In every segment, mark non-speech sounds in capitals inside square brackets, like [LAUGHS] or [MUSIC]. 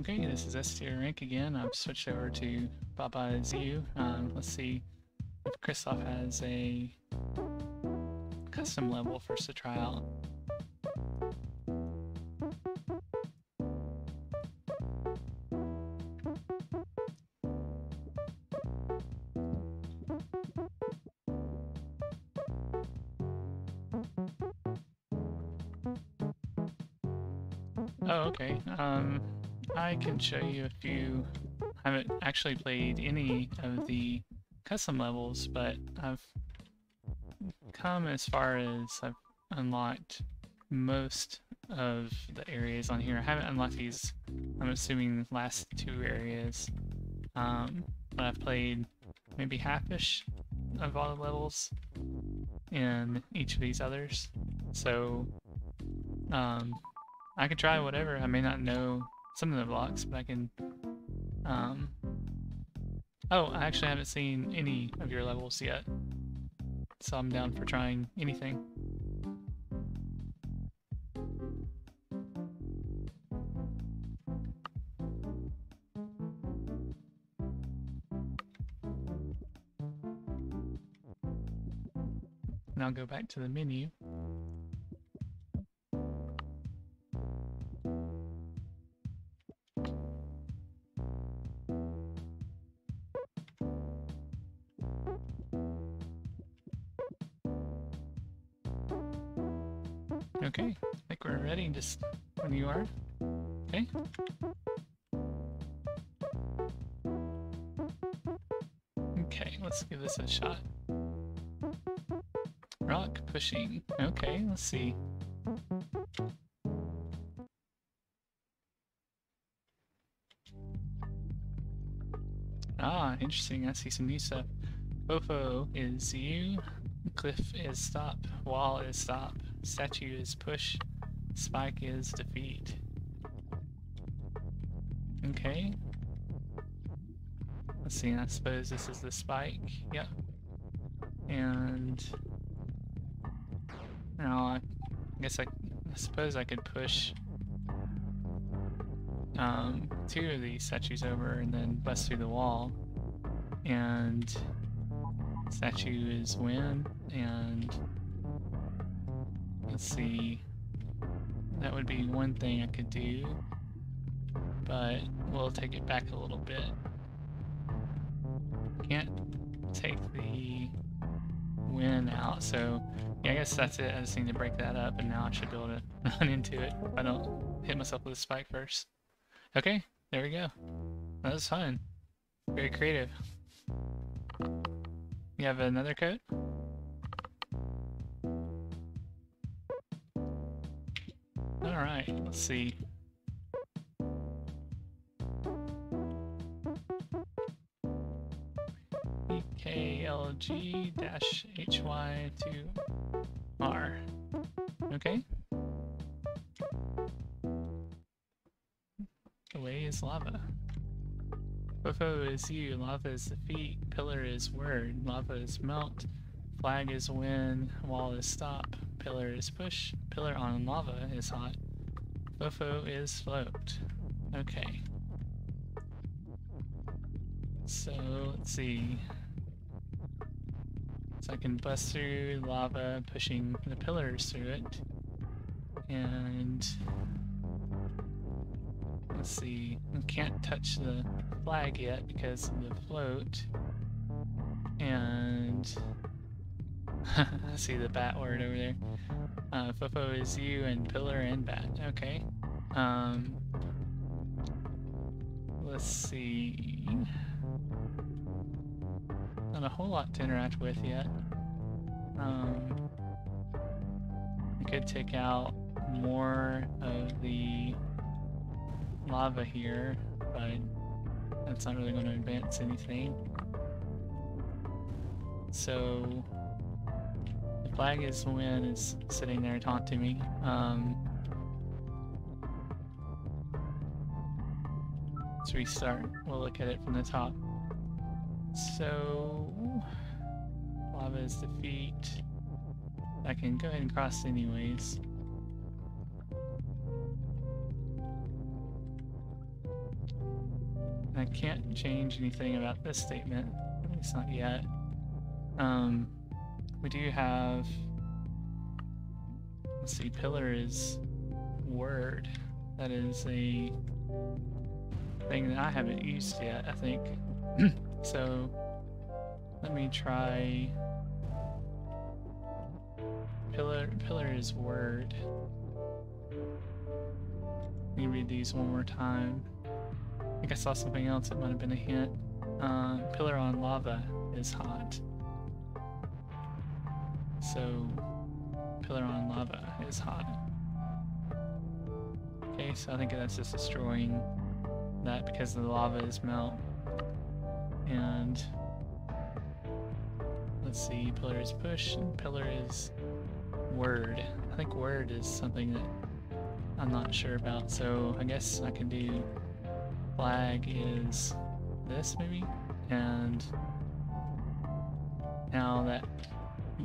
Okay, this is S tier rank again. I've switched over to Baba is You. Um, let's see if Kristoff has a custom level for us to try out. I can show you if you haven't actually played any of the custom levels, but I've come as far as I've unlocked most of the areas on here. I haven't unlocked these, I'm assuming, last two areas. Um, but I've played maybe half-ish of all the levels in each of these others. So, um, I can try whatever. I may not know some of the blocks, but I can, um, oh, I actually haven't seen any of your levels yet. So I'm down for trying anything. And I'll go back to the menu. Okay. Okay, let's give this a shot. Rock pushing. Okay, let's see. Ah, interesting. I see some new stuff. Fofo is you. Cliff is stop. Wall is stop. Statue is push. Spike is defeat. Okay. Let's see, I suppose this is the spike. Yep. And now I guess I, I suppose I could push um, two of these statues over and then bust through the wall. And statue is win and let's see that would be one thing I could do but we'll take it back a little bit. Can't take the win out so yeah I guess that's it. I just need to break that up and now I should be able to [LAUGHS] run into it if I don't hit myself with a spike first. Okay there we go. That was fun. Very creative. You have another coat? Alright, let's see. EKLG-HY2R. Okay. Away is lava. Fofo is you, lava is the feet, pillar is word, lava is melt, flag is win, wall is stop, pillar is push, pillar on lava is hot, Fofo is float. Okay. So, let's see. So I can bust through lava, pushing the pillars through it. And Let's see. We can't touch the flag yet because of the float. And I [LAUGHS] see the bat word over there. Uh, Fofo is you and pillar and bat. Okay. Um, let's see. Not a whole lot to interact with yet. Um, I could take out more of the lava here, but that's not really going to advance anything. So flag is win is sitting there taunting me. Um, let's restart. We'll look at it from the top. So lava is defeat. I can go ahead and cross anyways. I can't change anything about this statement, at least not yet. Um, we do have, let's see, pillar is word. That is a thing that I haven't used yet, I think. [CLEARS THROAT] so let me try pillar pillar is word. Let me read these one more time. I think I saw something else that might have been a hint. Uh, pillar on lava is hot. So pillar on lava is hot. Okay, so I think that's just destroying that because the lava is melt. And let's see, pillar is push and pillar is word. I think word is something that I'm not sure about, so I guess I can do flag is this maybe? And now that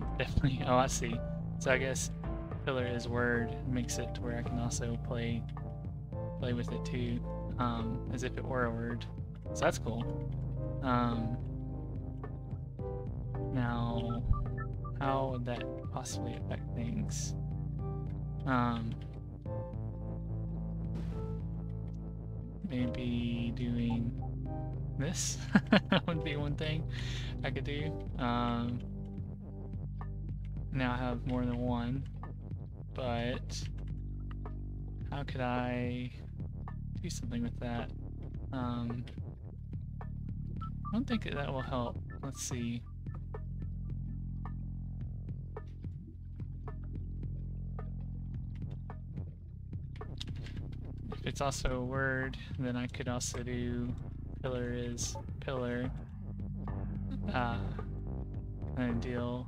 [LAUGHS] definitely, oh I see. So I guess pillar is word makes it to where I can also play play with it too um, as if it were a word. So that's cool. Um, now, how would that possibly affect things? Um, maybe doing this [LAUGHS] would be one thing I could do. Um, now I have more than one, but how could I do something with that. Um, I don't think that will help. Let's see. If it's also a word, then I could also do pillar is pillar. Uh, kind of deal.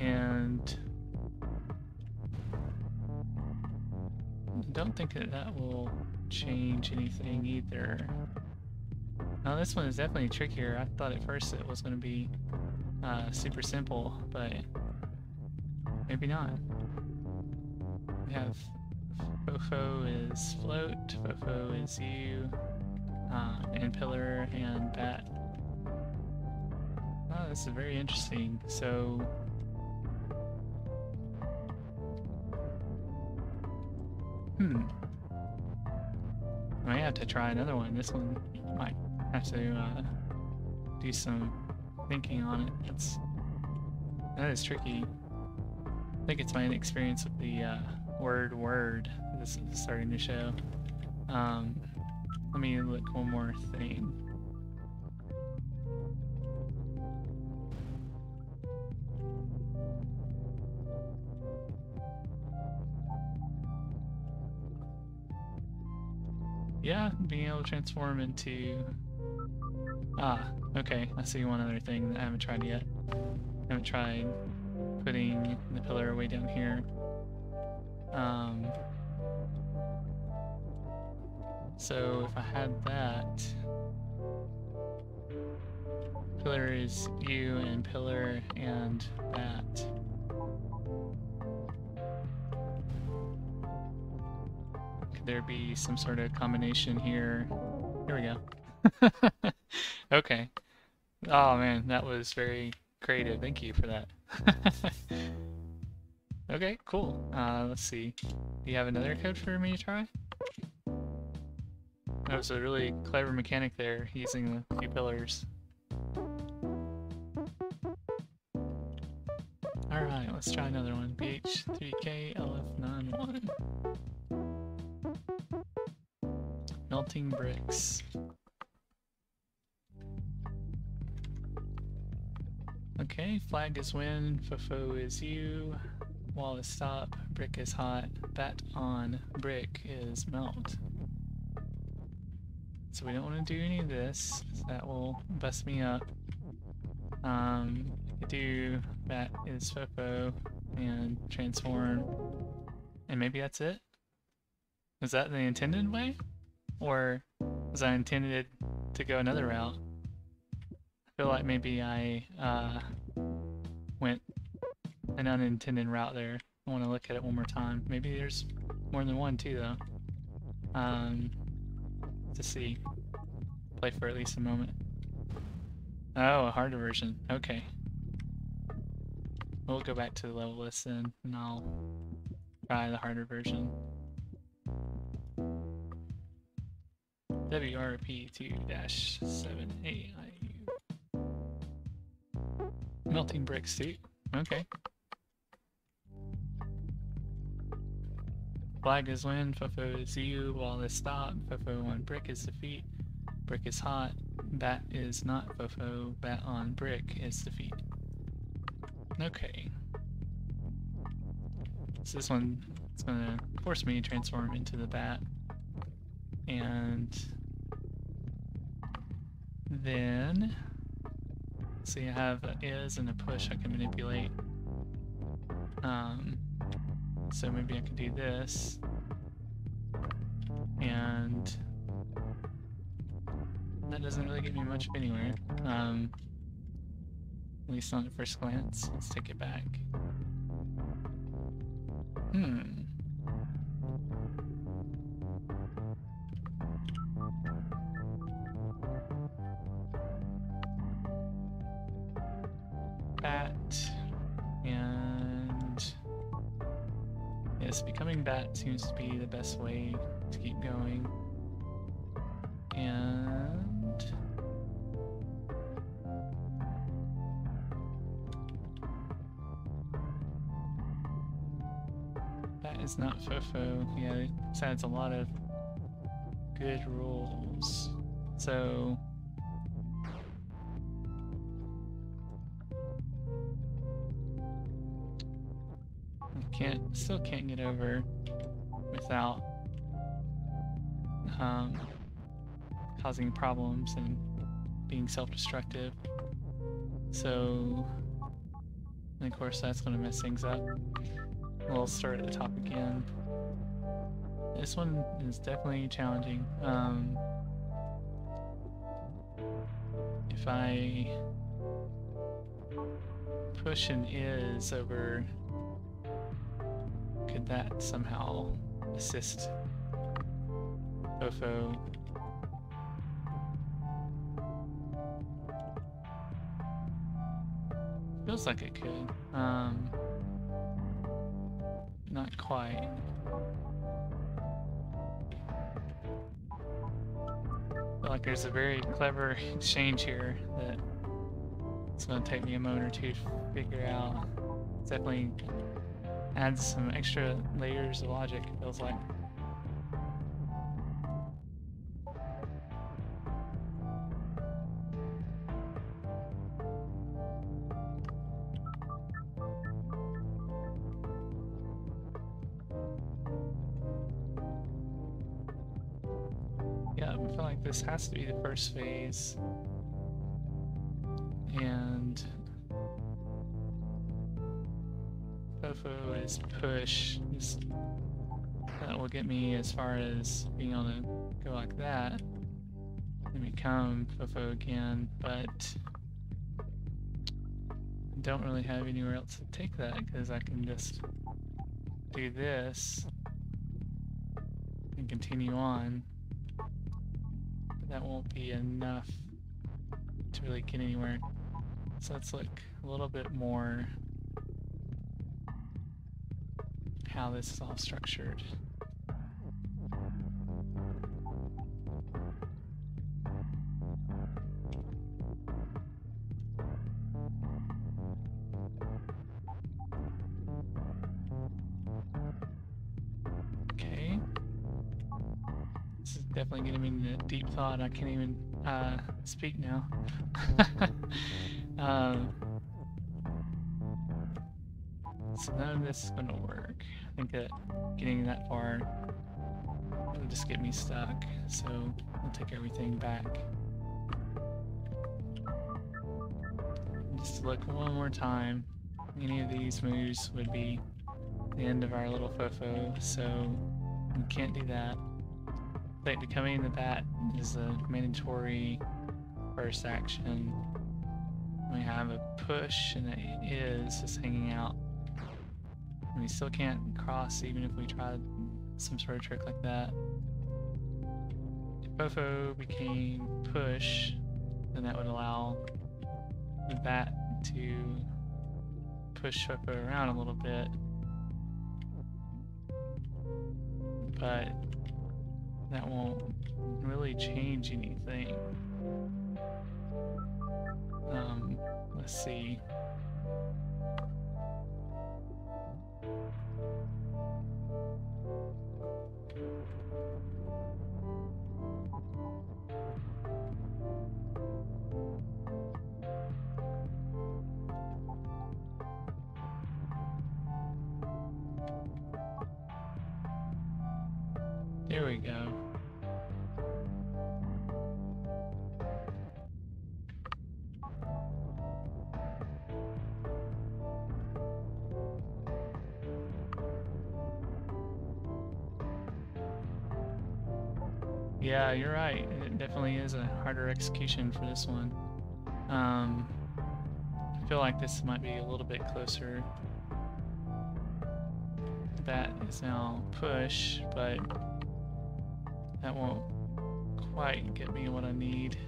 And I don't think that that will change anything either. Now this one is definitely trickier. I thought at first it was going to be uh, super simple, but maybe not. We have Fofo is float, Fofo is you, uh, and pillar and bat. Oh, this is very interesting. So try another one. This one might have to uh, do some thinking on it. That's that is tricky. I think it's my inexperience with the uh, word word. This is starting to show. Um, let me look one more thing. Being able to transform into... Ah, okay, I see one other thing that I haven't tried yet. I haven't tried putting the pillar way down here. Um, so if I had that, pillar is you and pillar and that. There be some sort of combination here? Here we go. [LAUGHS] okay. Oh man, that was very creative. Thank you for that. [LAUGHS] okay, cool. Uh, let's see. Do you have another code for me to try? That was a really clever mechanic there, using the few pillars. Alright, let's try another one. BH3K LF91. Melting bricks. Okay, flag is win, fofo is you, wall is stop, brick is hot, bat on, brick is melt. So we don't want to do any of this, that will bust me up. Um, I do bat is fofo and transform, and maybe that's it? Is that the intended way? Or was I intended to go another route? I feel like maybe I uh, went an unintended route there. I want to look at it one more time. Maybe there's more than one too though. Um, to see. play for at least a moment. Oh, a harder version. Okay. We'll go back to the level list then, and I'll try the harder version. WRP2-7AIU. Melting brick suit. Okay. Flag is win, Fofo is you, wall is stop, Fofo on brick is defeat, brick is hot, bat is not Fofo, bat on brick is defeat. Okay. So this one is gonna force me to transform into the bat. And then see I have a is and a push I can manipulate. Um, so maybe I could do this. And that doesn't really get me much of anywhere. Um, at least not at first glance. Let's take it back. Hmm. Yes, becoming bat seems to be the best way to keep going. And... That is not Fofo. Yeah, this adds a lot of good rules. So... over without um, causing problems and being self-destructive. So, and of course that's going to mess things up. We'll start at the top again. This one is definitely challenging. Um, if I push an is over, could that somehow assist Fofo? Feels like it could. Um, not quite. feel like there's a very clever [LAUGHS] exchange here that it's to take me a moment or two to figure out. It's definitely adds some extra layers of logic, it feels like. Yeah, I feel like this has to be the first phase. Fofo push. That will get me as far as being able to go like that and become Fofo again, but I don't really have anywhere else to take that because I can just do this and continue on. But that won't be enough to really get anywhere. So let's look a little bit more how this is all structured. Okay. This is definitely getting me into deep thought. I can't even uh, speak now. [LAUGHS] um, so none of this is going to work. I think that getting that far will just get me stuck, so I'll take everything back. Just look one more time. Any of these moves would be the end of our little fofo, so we can't do that. Like becoming the bat is a mandatory first action. We have a push and it is just hanging out. And we still can't cross even if we tried some sort of trick like that. If Fofo became push, then that would allow the bat to push Fofo around a little bit. But that won't really change anything. Um, let's see. There we go. Yeah, you're right. It definitely is a harder execution for this one. Um, I feel like this might be a little bit closer. That is now push, but that won't quite get me what I need.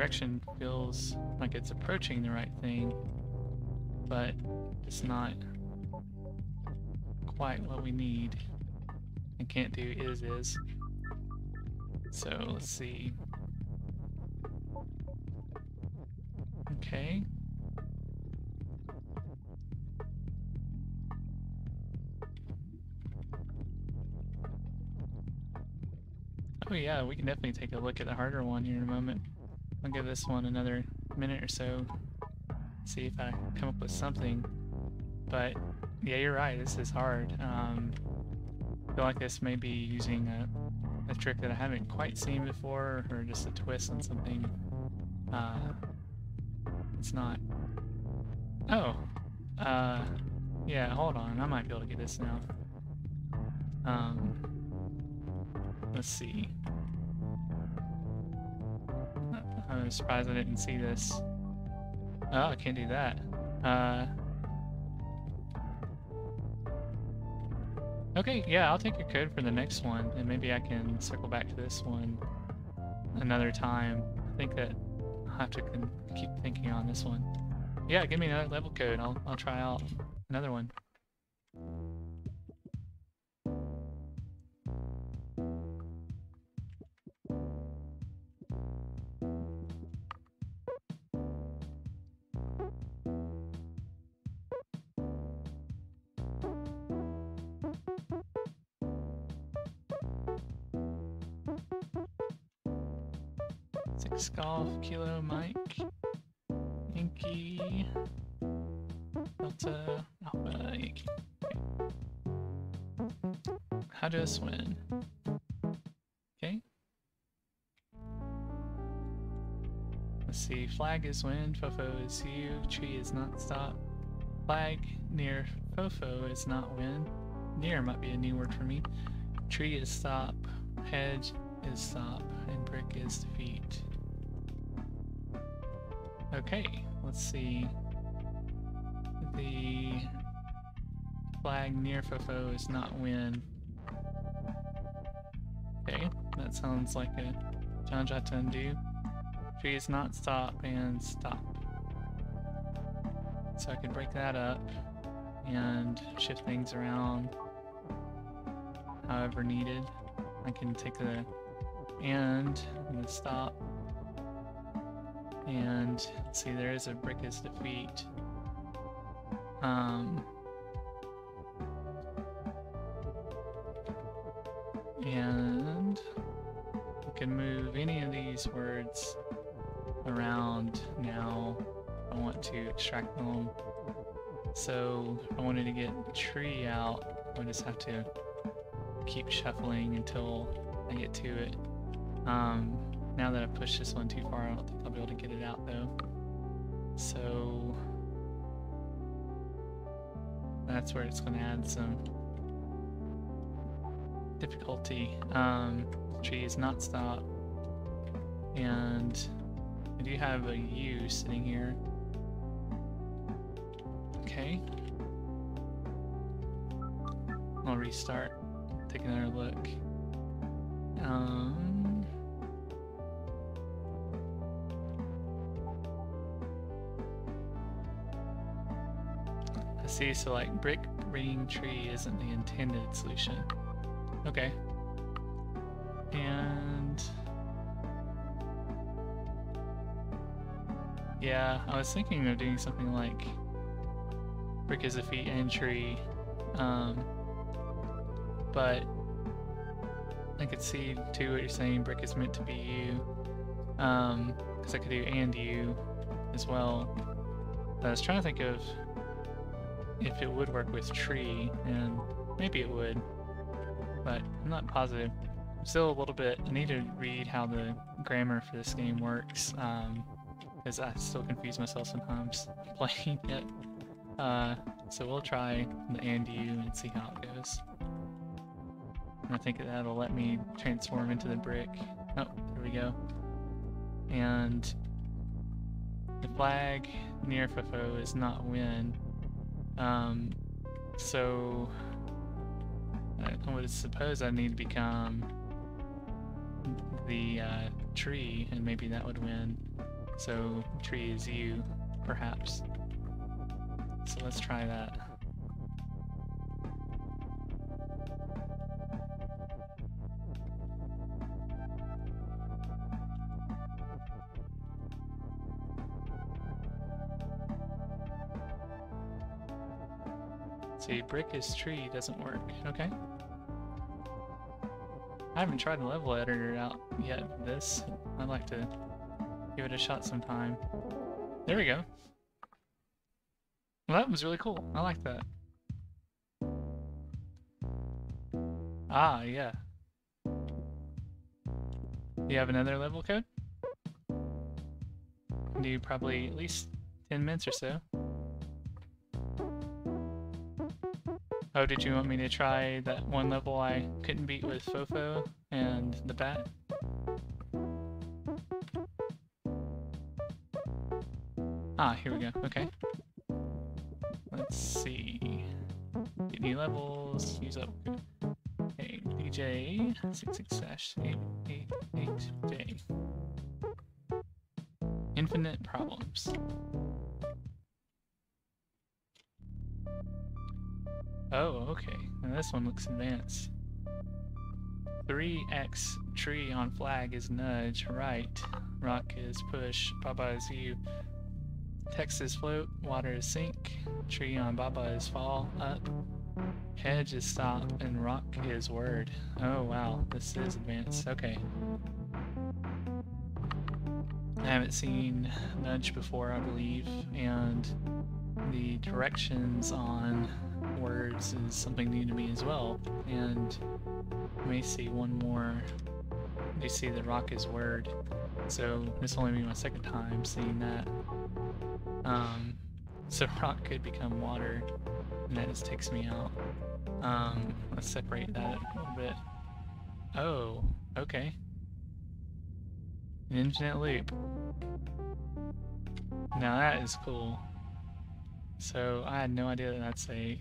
Direction feels like it's approaching the right thing, but it's not quite what we need. And can't do is is. So let's see. Okay. Oh yeah, we can definitely take a look at the harder one here in a moment. I'll give this one another minute or so, see if I come up with something. But yeah, you're right, this is hard. Um, I feel like this may be using a, a trick that I haven't quite seen before, or just a twist on something. Uh, it's not. Oh, uh, yeah, hold on, I might be able to get this now. Um, let's see. Surprised I didn't see this. Oh, I can't do that. Uh, okay, yeah, I'll take your code for the next one, and maybe I can circle back to this one another time. I think that I'll have to keep thinking on this one. Yeah, give me another level code. I'll, I'll try out another one. Let's see, flag is wind, fofo is you, tree is not stop. Flag near fofo is not wind. Near might be a new word for me. Tree is stop, hedge is stop, and brick is defeat. Okay, let's see. The flag near Fofo is not win. Okay, that sounds like a challenge I have to undo. Is not stop and stop. So I can break that up and shift things around however needed. I can take the and the stop and see there is a brick is defeat. Um, and we can move any of these words around now. I want to extract them. So if I wanted to get the tree out, I just have to keep shuffling until I get to it. Um, now that I've pushed this one too far, I don't think I'll be able to get it out though. So that's where it's going to add some difficulty. Um, tree is not stop. And I do have a U sitting here. Okay. I'll restart, take another look. Um, I see, so like brick ring tree isn't the intended solution. Okay. And yeah, I was thinking of doing something like brick is a feet entry, um, but I could see too what you're saying. Brick is meant to be you, um, because I could do and you as well. I was trying to think of if it would work with tree, and maybe it would, but I'm not positive. Still a little bit, I need to read how the grammar for this game works, because I still confuse myself sometimes [LAUGHS] playing it. Uh, so we'll try the Andu and see how it goes. And I think that'll let me transform into the brick. Oh, there we go. And the flag near Fofo is not win. Um, so I would suppose I need to become the uh, tree, and maybe that would win. So tree is you, perhaps. So let's try that. See, brick is tree doesn't work. Okay. I haven't tried the level editor out yet this. I'd like to give it a shot sometime. There we go. Well, that was really cool. I like that. Ah, yeah. Do you have another level code? Do probably at least 10 minutes or so. Oh, did you want me to try that one level I couldn't beat with Fofo and the bat? Ah, here we go. Okay. Let's see. Get new levels. Use up. Okay, DJ 66-888J. Infinite problems. Oh, okay. Now this one looks advanced. 3x tree on flag is nudge, right. Rock is push, Baba is you. Text is float, water is sink, tree on Baba is fall, up. Hedge is stop, and rock is word. Oh wow, this is advanced. Okay. I haven't seen nudge before, I believe, and the directions on words is something new to me as well. And you may see one more. You see the rock is word. So this will only be my second time seeing that. Um, so [LAUGHS] rock could become water, and that just takes me out. Um, let's separate that a little bit. Oh, okay. An infinite loop. Now that is cool. So I had no idea that that's a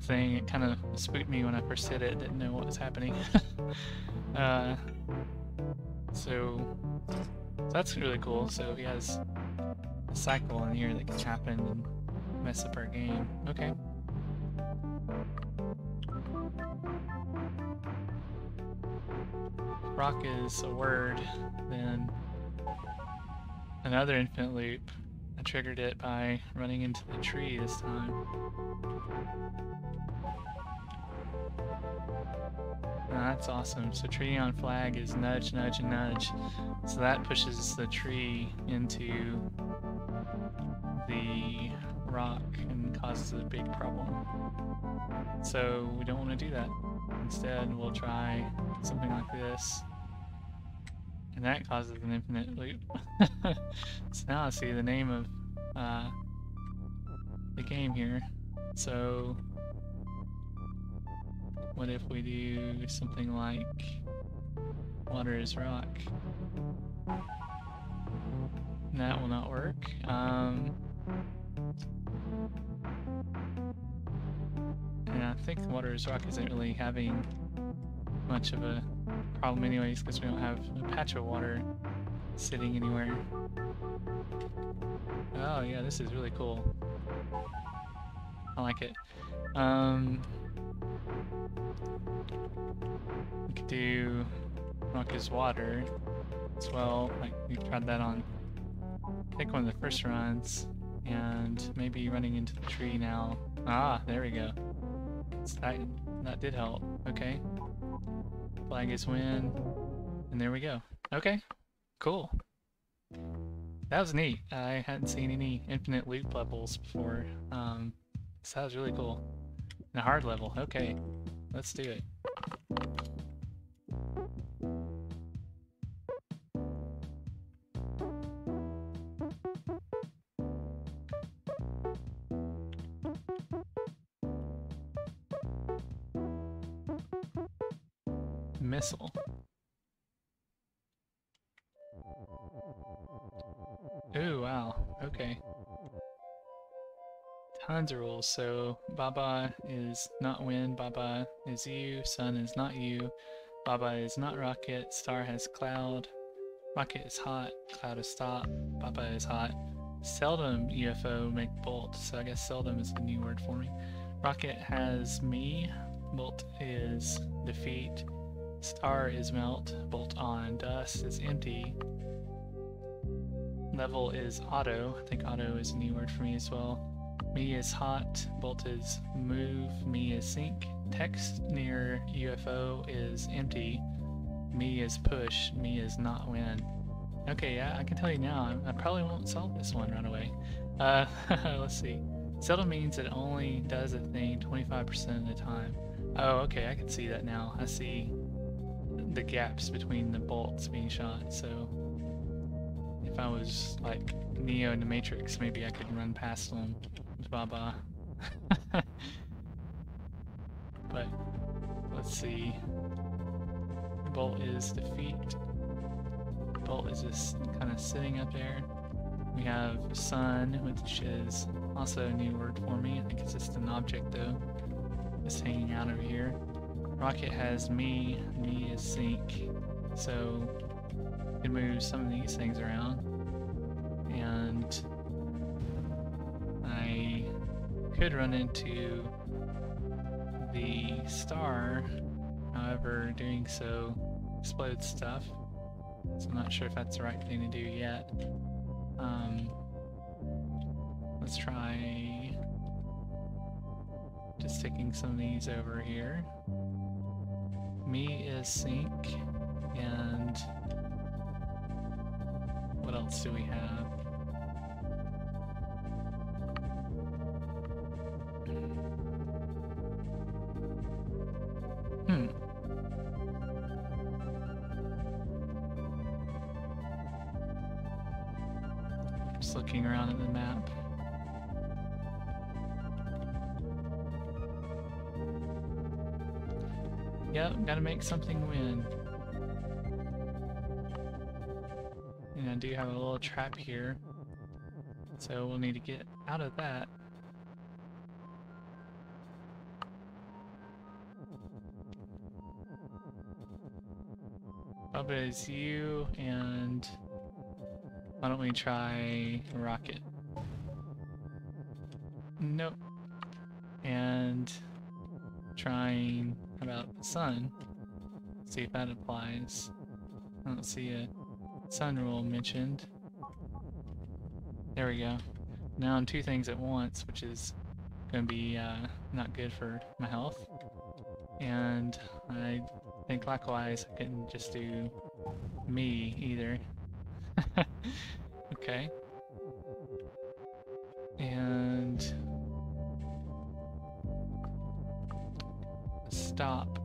thing. It kind of spooked me when I first hit it, didn't know what was happening. [LAUGHS] uh, so, so that's really cool. So he has a cycle in here that can happen and mess up our game. Okay. Rock is a word, then another infinite loop. I triggered it by running into the tree this time. That's awesome. So tree on flag is nudge, nudge, and nudge. So that pushes the tree into the rock and causes a big problem. So we don't want to do that. Instead, we'll try something like this. And that causes an infinite loop. [LAUGHS] so now I see the name of uh, the game here. So what if we do something like water is rock. That will not work. Um, and I think water is rock isn't really having much of a problem anyways because we don't have a patch of water sitting anywhere. Oh yeah, this is really cool. I like it. Um, we could do rock is water as well. Like we tried that on I think one of the first runs, and maybe running into the tree now. Ah, there we go. That that did help. Okay. Flag is win, and there we go. Okay, cool. That was neat. I hadn't seen any infinite loop levels before. Um, so that was really cool. And a hard level. Okay, let's do it. So, Baba is not wind, Baba is you, Sun is not you, Baba is not rocket, Star has cloud, rocket is hot, cloud is stop, Baba is hot. Seldom UFO make bolt, so I guess seldom is the new word for me. Rocket has me, bolt is defeat, star is melt, bolt on, dust is empty, level is auto. I think auto is a new word for me as well. Me is hot, bolt is move, me is sink. Text near UFO is empty. Me is push, me is not win. Okay, yeah, I can tell you now, I, probably won't solve this one right away. Uh, [LAUGHS] let's see. Seldom means it only does a thing 25% of the time. Oh, okay, I can see that now. I see the gaps between the bolts being shot, so if I was like Neo in the Matrix, maybe I could run past them Baba. [LAUGHS] but let's see. Bolt is defeat. Bolt is just kind of sitting up there. We have Sun, which is also a new word for me. I think it's just an object though. Just hanging out over here. Rocket has me. Me is sink. So can move some of these things around. And could run into the star, however, doing so explodes stuff. So I'm not sure if that's the right thing to do yet. Um, let's try just taking some of these over here. Me is sink, and what else do we have? Looking around at the map. Yep, gotta make something win. And I do have a little trap here. So we'll need to get out of that. Baba is you, and why don't we try rocket? Nope. And trying about the sun. See if that applies. I don't see a sun rule mentioned. There we go. Now I'm two things at once, which is going to be uh, not good for my health. And I think likewise I couldn't just do me either. Okay. And stop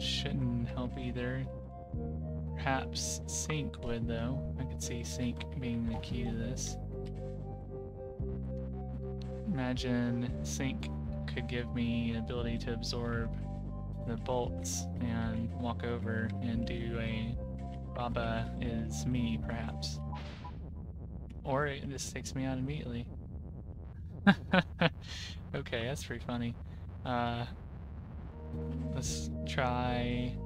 shouldn't help either. Perhaps sink would though. I could see sink being the key to this. Imagine sink could give me an ability to absorb the bolts and walk over and do a Baba is me, perhaps. Or just takes me out immediately. [LAUGHS] okay, that's pretty funny. Uh, let's try...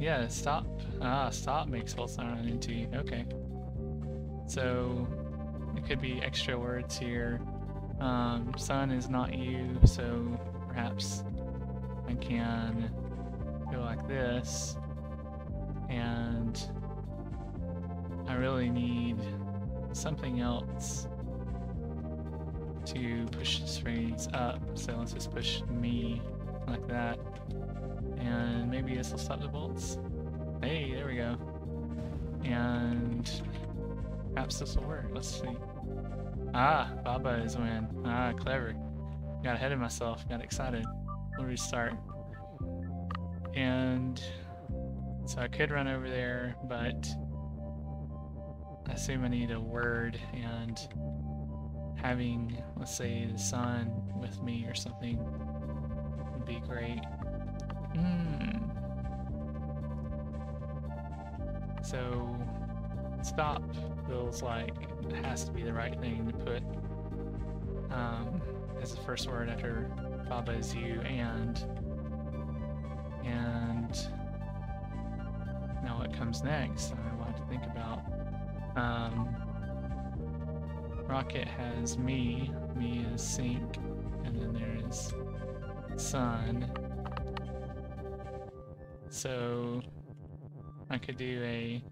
Yeah, stop. Ah, stop makes not run into you. Okay. So, it could be extra words here. Um, sun is not you, so perhaps I can go like this. And I really need something else to push this phrase up. So let's just push me like that. And maybe this will stop the bolts. Hey, there we go. And perhaps this will work. Let's see. Ah, Baba is win. Ah, clever. Got ahead of myself. Got excited. We'll restart. And so I could run over there, but I assume I need a word and having, let's say, the sun with me or something would be great. Hmm. So, stop feels like it has to be the right thing to put um, as the first word after Baba is you and and now what comes next I want to think about. Um, Rocket has me me is sink and then there's sun. So I could do a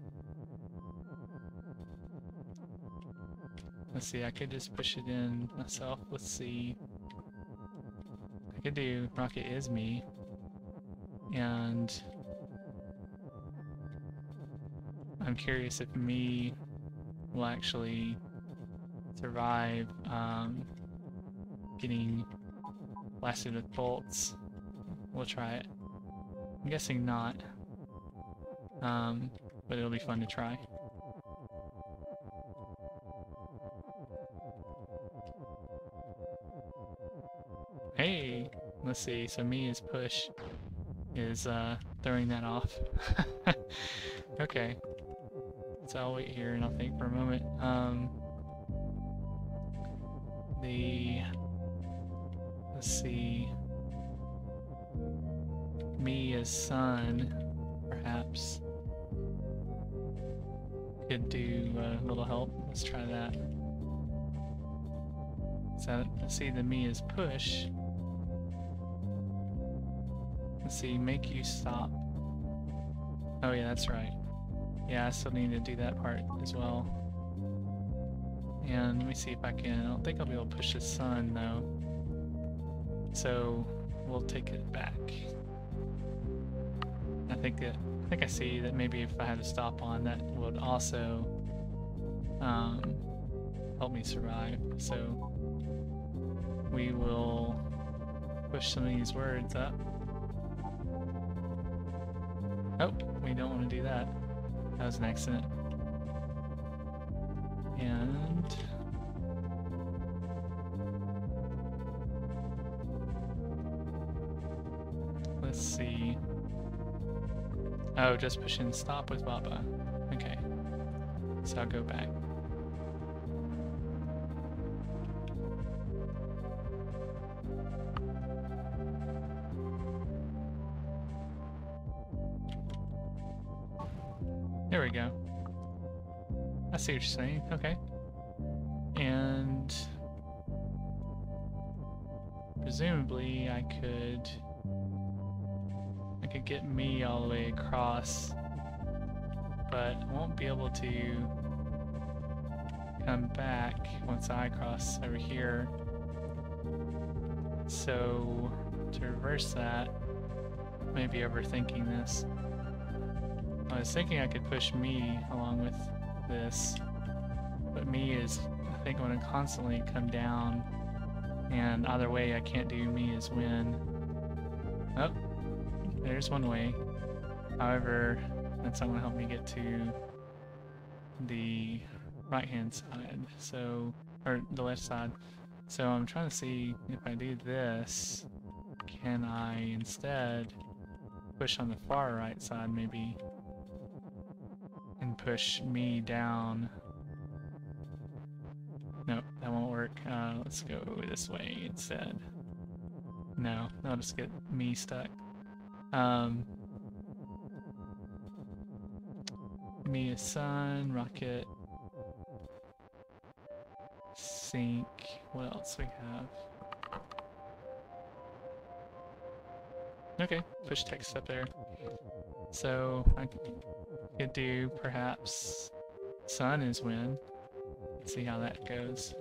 Let's see, I could just push it in myself. Let's see. I could do Rocket is me. And I'm curious if me will actually survive um, getting blasted with bolts. We'll try it. I'm guessing not. Um, but it'll be fun to try. See. So me is push is uh, throwing that off. [LAUGHS] okay. So I'll wait here and I'll think for a moment. Um, the let's see. Me as sun, perhaps could do a little help. Let's try that. So let's see the me is push. See, make you stop. Oh yeah, that's right. Yeah, I still need to do that part as well. And let me see if I can, I don't think I'll be able to push the sun though. So we'll take it back. I think that, I think I see that maybe if I had to stop on that would also um, help me survive. So we will push some of these words up. Oh, we don't want to do that. That was an accident. And... Let's see. Oh, just push in stop with Baba. Okay. So I'll go back. See what you're saying. Okay. And presumably I could I could get me all the way across, but I won't be able to come back once I cross over here. So to reverse that, maybe overthinking this. I was thinking I could push me along with this, but me is, I think, going to constantly come down, and either way I can't do me is win. Oh, there's one way. However, that's not going to help me get to the right hand side, so or the left side. So I'm trying to see if I do this, can I instead push on the far right side maybe push me down. No, that won't work. Uh, let's go this way instead. No, that'll just get me stuck. Um, me a sun, rocket, sink. What else we have? Okay, push text up there. So I could do perhaps sun is win. See how that goes.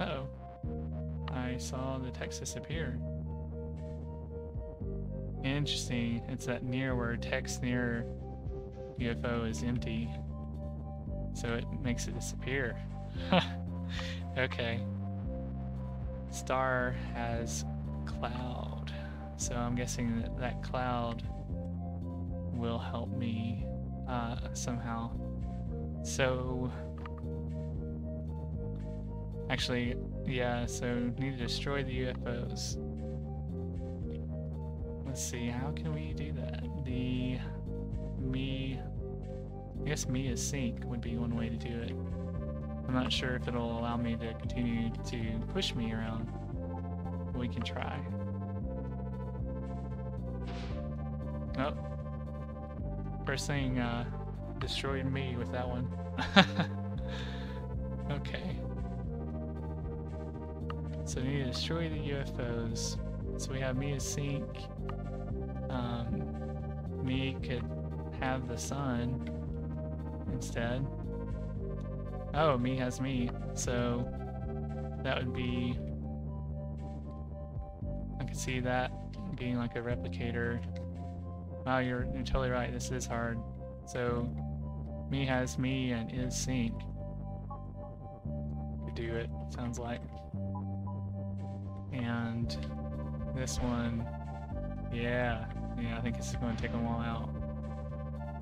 Uh oh I saw the text disappear. Interesting. It's that near where text near UFO is empty. So it makes it disappear. [LAUGHS] okay. Star has cloud. So I'm guessing that that cloud will help me uh, somehow. So, actually, yeah, so need to destroy the UFOs. Let's see, how can we do that? The me, I guess me as sink would be one way to do it. I'm not sure if it'll allow me to continue to push me around. We can try. Oh. First thing, uh, destroyed me with that one. [LAUGHS] okay. So we need to destroy the UFOs. So we have me as Sink. Um, me could have the sun instead. Oh, me has me. So that would be. I could see that being like a replicator. Wow, you're, you're totally right. This is hard. So me has me and is sink. Could do it, sounds like. And this one, yeah, yeah, I think it's going to take a while out.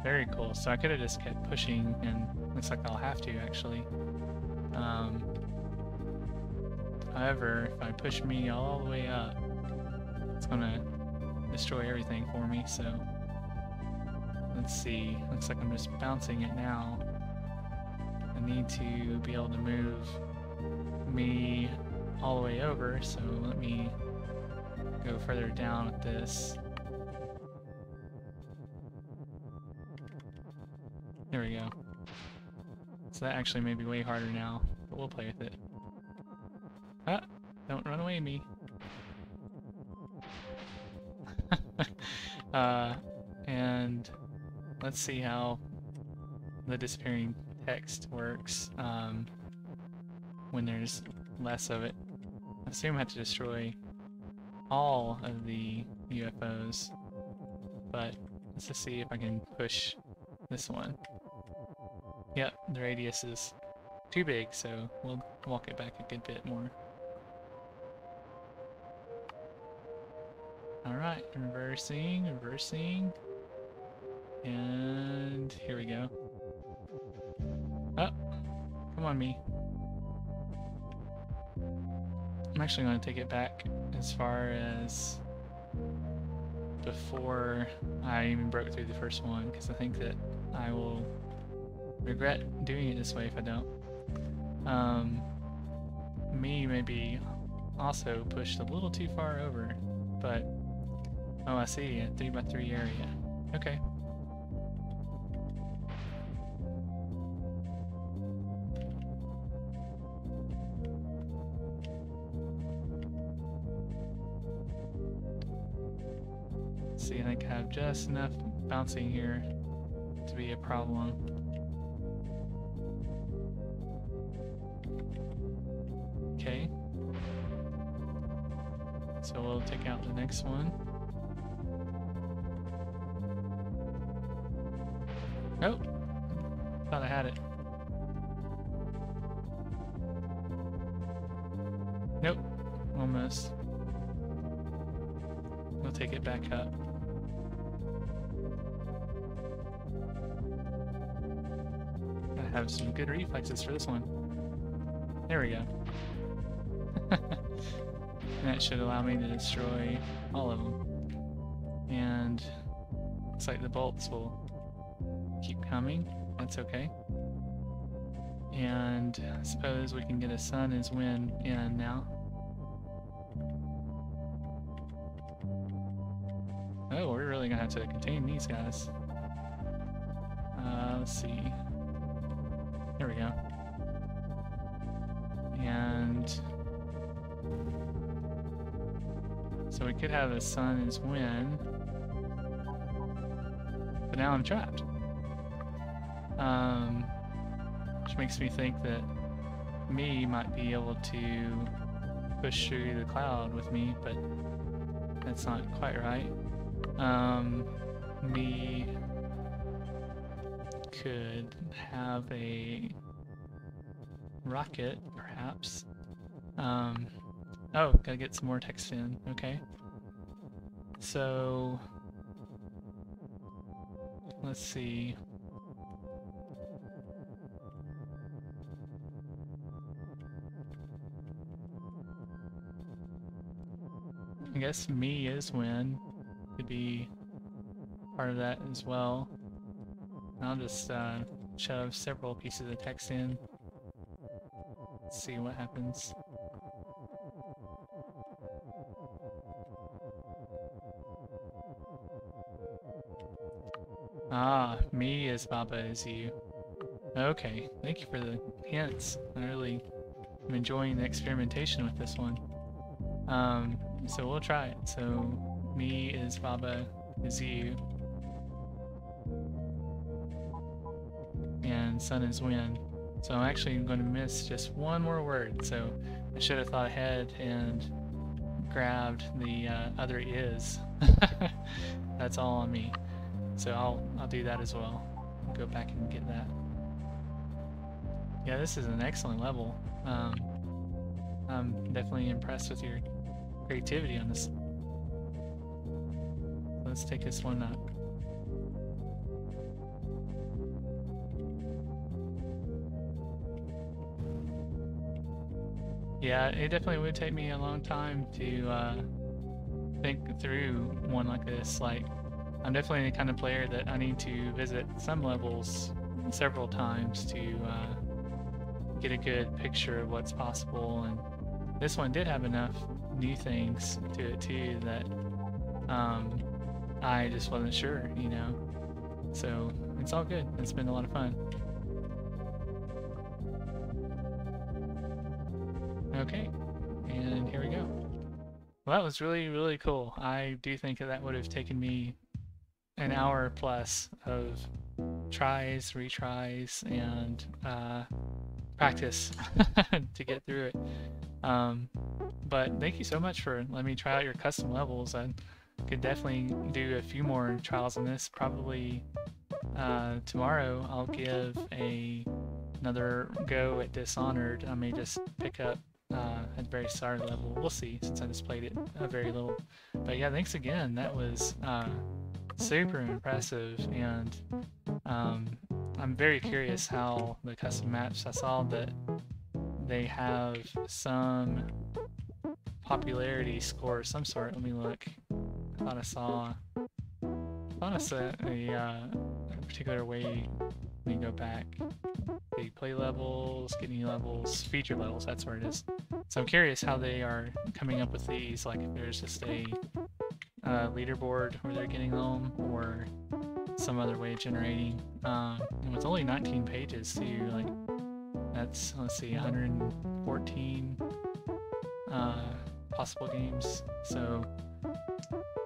Very cool. So I could have just kept pushing, and looks like I'll have to actually. Um, however, if I push me all the way up, it's gonna destroy everything for me. So let's see. Looks like I'm just bouncing it now. I need to be able to move me all the way over. So let me go further down with this. There we go. So that actually may be way harder now, but we'll play with it. Ah! Don't run away me. [LAUGHS] uh, and let's see how the disappearing text works um, when there's less of it. I assume I have to destroy all of the UFOs, but let's just see if I can push this one. Yep, the radius is too big, so we'll walk it back a good bit more. Alright, reversing, reversing. And here we go. Oh, come on me. I'm actually going to take it back as far as before I even broke through the first one, because I think that I will regret doing it this way if I don't. Um, me maybe also pushed a little too far over, but oh, I see a three by three area. Okay. see, I think I have just enough bouncing here to be a problem. Next one. Oh! Thought I had it. Nope. Almost. We'll take it back up. I have some good reflexes for this one. There we go. [LAUGHS] that should allow me to destroy all of them. And looks like the bolts will keep coming. That's okay. And I suppose we can get a sun as win in now. Oh, we're really gonna have to contain these guys. Uh, let's see. There we go. Could have a sun as win, but now I'm trapped. Um, which makes me think that me might be able to push through the cloud with me, but that's not quite right. Um, me could have a rocket, perhaps. Um, oh, gotta get some more text in. Okay. So, let's see. I guess me is win. Could be part of that as well. I'll just uh, shove several pieces of text in. Let's see what happens. Ah, me as Baba is you. Okay, thank you for the hints. I really am enjoying the experimentation with this one. Um, so we'll try it. So me is Baba is you. And sun is win. So I'm actually going to miss just one more word. So I should have thought ahead and grabbed the uh, other is. [LAUGHS] That's all on me. So I'll I'll do that as well. Go back and get that. Yeah, this is an excellent level. Um, I'm definitely impressed with your creativity on this. Let's take this one up. Yeah, it definitely would take me a long time to uh, think through one like this. Like, I'm definitely the kind of player that I need to visit some levels several times to uh, get a good picture of what's possible. And this one did have enough new things to it too that um, I just wasn't sure, you know. So it's all good. It's been a lot of fun. Okay, and here we go. Well, that was really, really cool. I do think that that would have taken me an hour plus of tries, retries, and uh, practice [LAUGHS] to get through it. Um, but thank you so much for letting me try out your custom levels. I could definitely do a few more trials on this. Probably uh, tomorrow I'll give a another go at Dishonored. I may just pick up uh, at the very start level. We'll see, since I just played it a very little. But yeah, thanks again. That was uh, super impressive, and um, I'm very curious how the custom maps. I saw that they have some popularity score of some sort. Let me look. I thought I saw. I thought I saw a, uh, a particular way. Let me go back. Okay, play levels, get new levels, feature levels. That's where it is. So I'm curious how they are coming up with these. Like if there's just a uh, leaderboard where they're getting them, or some other way of generating. Um, and it's only 19 pages too. Like that's let's see, 114 uh, possible games. So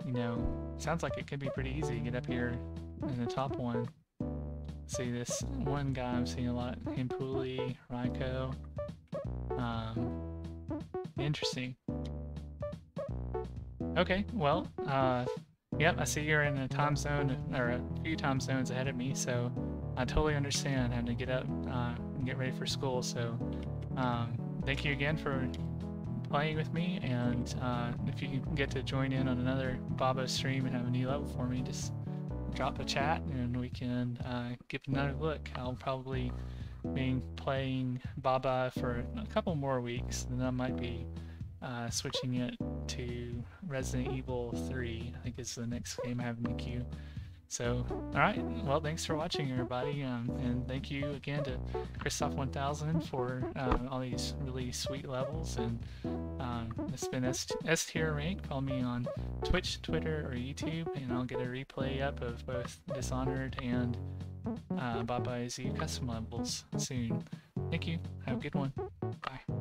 you know, sounds like it could be pretty easy to get up here in the top one. See this one guy I'm seeing a lot, Himpuli, Raiko. Um, interesting. Okay, well, uh, yep, I see you're in a time zone, or a few time zones ahead of me, so I totally understand having to get up uh, and get ready for school, so um, thank you again for playing with me, and uh, if you get to join in on another Baba stream and have a new level for me, just drop a chat and we can uh, give another look. I'll probably be playing Baba for a couple more weeks, and then I might be uh, switching it to Resident Evil 3, I think is the next game I have in the queue. So, alright, well, thanks for watching, everybody, um, and thank you again to Christoph1000 for uh, all these really sweet levels, and um, it's been S, S tier rank. Follow me on Twitch, Twitter, or YouTube, and I'll get a replay up of both Dishonored and uh, Baba Is You custom levels soon. Thank you, have a good one, bye.